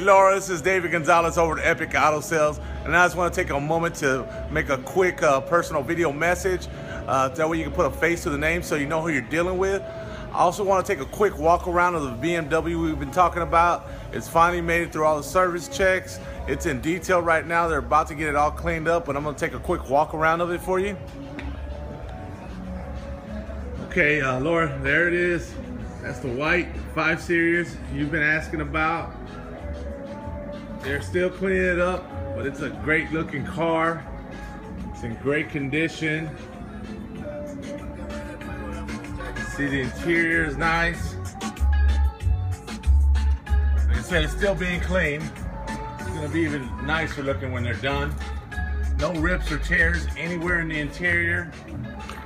Laura, this is David Gonzalez over at Epic Auto Sales, and I just want to take a moment to make a quick uh, personal video message. Uh, that way you can put a face to the name so you know who you're dealing with. I also want to take a quick walk around of the BMW we've been talking about. It's finally made it through all the service checks. It's in detail right now. They're about to get it all cleaned up, but I'm going to take a quick walk around of it for you. Okay, uh, Laura, there it is. That's the white 5 Series you've been asking about. They're still cleaning it up, but it's a great looking car. It's in great condition. See the interior is nice. Like I said, it's still being cleaned. It's gonna be even nicer looking when they're done. No rips or tears anywhere in the interior.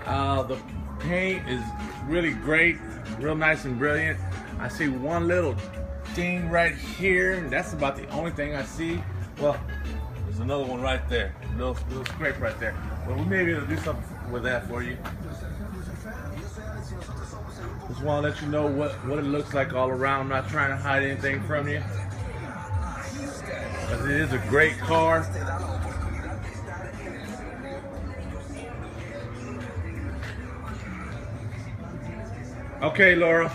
Uh, the paint is really great, real nice and brilliant. I see one little ding right here, that's about the only thing I see. Well, there's another one right there, little, little scrape right there. But we may be able to do something with that for you. Just want to let you know what, what it looks like all around. I'm not trying to hide anything from you. It is a great car. Okay, Laura.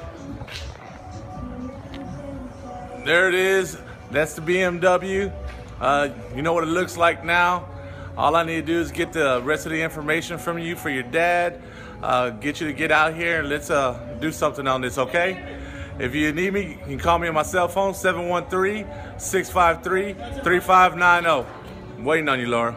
There it is. That's the BMW. Uh, you know what it looks like now. All I need to do is get the rest of the information from you for your dad. Uh, get you to get out here and let's uh, do something on this, okay? If you need me, you can call me on my cell phone, 713-653-3590. I'm waiting on you, Laura.